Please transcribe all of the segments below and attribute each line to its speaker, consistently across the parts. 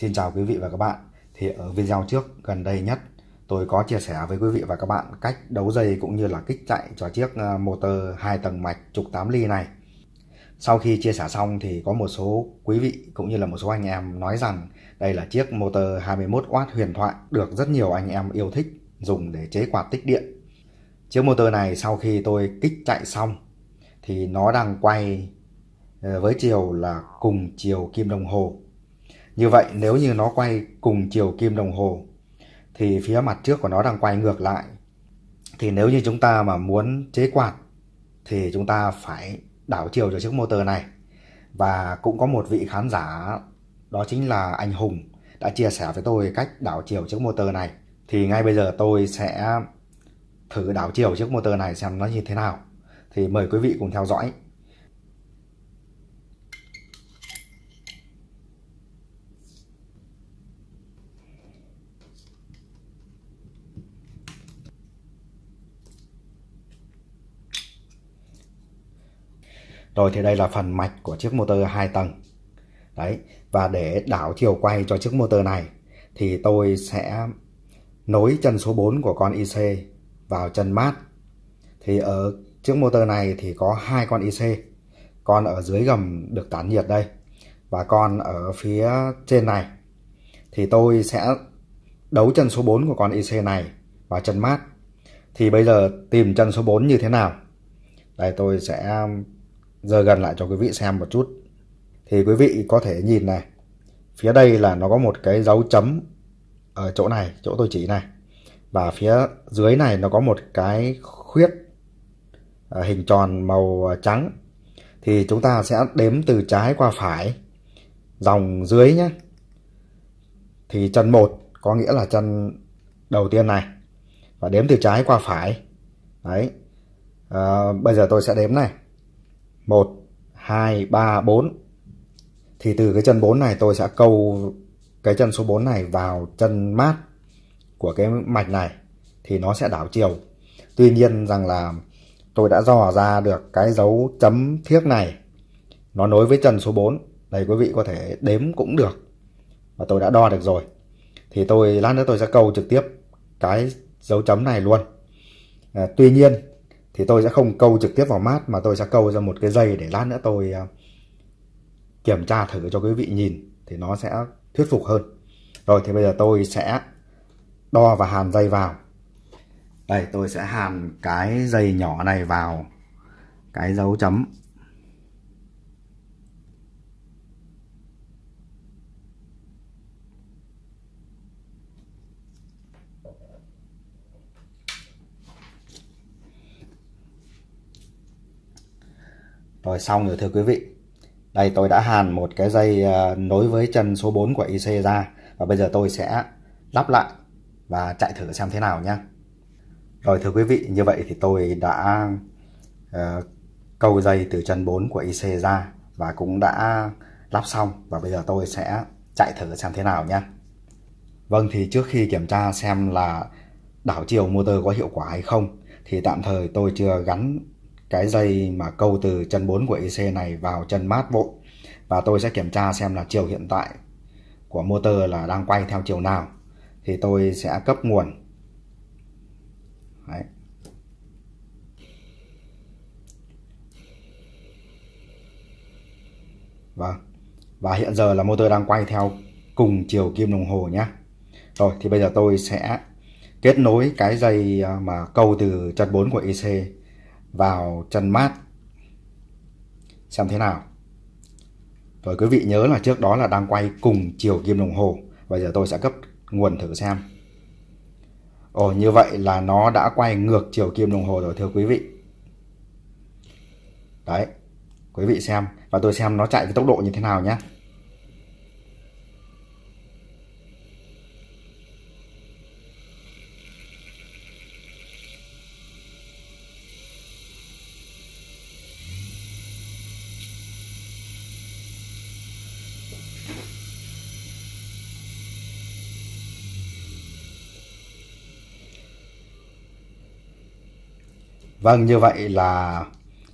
Speaker 1: Xin chào quý vị và các bạn. Thì ở video trước gần đây nhất, tôi có chia sẻ với quý vị và các bạn cách đấu dây cũng như là kích chạy cho chiếc ờ, motor 2 tầng mạch trục 8 ly này. Sau khi chia sẻ xong thì có một số quý vị cũng như là một số anh em nói rằng đây là chiếc motor 21W huyền thoại được rất nhiều anh em yêu thích dùng để chế quạt tích điện. Chiếc motor này sau khi tôi kích chạy xong thì nó đang quay ờ, với chiều là cùng chiều kim đồng hồ như vậy, nếu như nó quay cùng chiều kim đồng hồ, thì phía mặt trước của nó đang quay ngược lại. Thì nếu như chúng ta mà muốn chế quạt, thì chúng ta phải đảo chiều cho chiếc motor này. Và cũng có một vị khán giả, đó chính là anh Hùng, đã chia sẻ với tôi cách đảo chiều chiếc motor này. Thì ngay bây giờ tôi sẽ thử đảo chiều chiếc motor này xem nó như thế nào. Thì mời quý vị cùng theo dõi. Rồi thì đây là phần mạch của chiếc motor 2 tầng. Đấy, và để đảo chiều quay cho chiếc motor này thì tôi sẽ nối chân số 4 của con IC vào chân mát. Thì ở chiếc motor này thì có hai con IC. Con ở dưới gầm được tản nhiệt đây và con ở phía trên này thì tôi sẽ đấu chân số 4 của con IC này vào chân mát. Thì bây giờ tìm chân số 4 như thế nào? Đây tôi sẽ giờ gần lại cho quý vị xem một chút. Thì quý vị có thể nhìn này. Phía đây là nó có một cái dấu chấm ở chỗ này chỗ tôi chỉ này. Và phía dưới này nó có một cái khuyết ờ, hình tròn màu trắng. Thì chúng ta sẽ đếm từ trái qua phải. Dòng dưới nhé thì chân một có nghĩa là chân đầu tiên này. Và đếm từ trái qua phải. Đấy. À, bây giờ tôi sẽ đếm này. 1, 2, 3, 4 thì từ cái chân 4 này tôi sẽ câu cái chân số 4 này vào chân mát của cái mạch này thì nó sẽ đảo chiều. Tuy nhiên rằng là tôi đã dò ra được cái dấu chấm thiếc này nó nối với chân số 4 đây quý vị có thể đếm cũng được. Và tôi đã đo được rồi. Thì tôi lát nữa tôi sẽ câu trực tiếp cái dấu chấm này luôn. À, tuy nhiên thì tôi sẽ không câu trực tiếp vào mát, mà tôi sẽ câu ra một cái dây để lát nữa tôi à, kiểm tra thử cho quý vị nhìn, thì nó sẽ thuyết phục hơn. Rồi, thì bây giờ tôi sẽ đo và hàn dây vào. Đây, tôi sẽ hàn cái dây nhỏ này vào cái dấu chấm. Rồi xong rồi thưa quý vị. Đây tôi đã hàn một cái dây à, nối với chân số 4 của IC ra. Và bây giờ tôi sẽ lắp lại và chạy thử xem thế nào nhé. Rồi thưa quý vị, như vậy thì tôi đã uh, câu dây từ chân 4 của IC ra và cũng đã lắp xong và bây giờ tôi sẽ chạy thử xem thế nào nhé. Vâng thì trước khi kiểm tra xem là đảo chiều motor có hiệu quả hay không thì tạm thời tôi chưa gắn cái dây mà câu từ chân 4 của IC này vào chân mát vội và tôi sẽ kiểm tra xem là chiều hiện tại của motor là đang quay theo chiều nào thì tôi sẽ cấp nguồn Đấy. Vâng. Và hiện giờ là motor đang quay theo cùng chiều kim đồng hồ nhé. Rồi, thì bây giờ tôi sẽ kết nối cái dây à, mà câu từ chân 4 của IC vào chân mát. Xem thế nào. Rồi quý vị nhớ là trước đó là đang quay cùng chiều kim đồng hồ. Bây giờ tôi sẽ cấp nguồn thử xem. Ồ, như vậy là nó đã quay ngược chiều kim đồng hồ rồi, thưa quý vị. Đấy, quý vị xem. Và tôi xem nó chạy với tốc độ như thế nào nhé. Vâng, như vậy là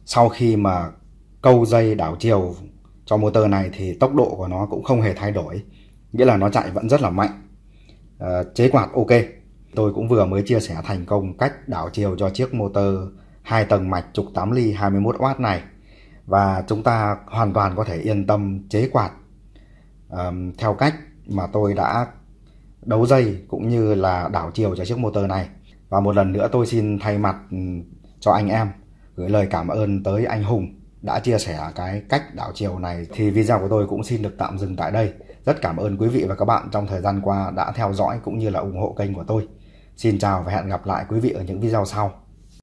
Speaker 1: sau khi mà câu dây đảo chiều cho motor này thì tốc độ của nó cũng không hề thay đổi. nghĩa là nó chạy vẫn rất là mạnh. À, chế quạt ok. Tôi cũng vừa mới chia sẻ thành công cách đảo chiều cho chiếc motor hai tầng mạch trục 8 ly 21W này. Và chúng ta hoàn toàn có thể yên tâm chế quạt. Um, theo cách mà tôi đã đấu dây cũng như là đảo chiều cho chiếc motor này. Và một lần nữa tôi xin thay mặt cho anh em gửi lời cảm ơn tới anh Hùng đã chia sẻ cái cách đảo chiều này thì video của tôi cũng xin được tạm dừng tại đây. Rất cảm ơn quý vị và các bạn trong thời gian qua đã theo dõi cũng như là ủng hộ kênh của tôi. Xin chào và hẹn gặp lại quý vị ở những video sau.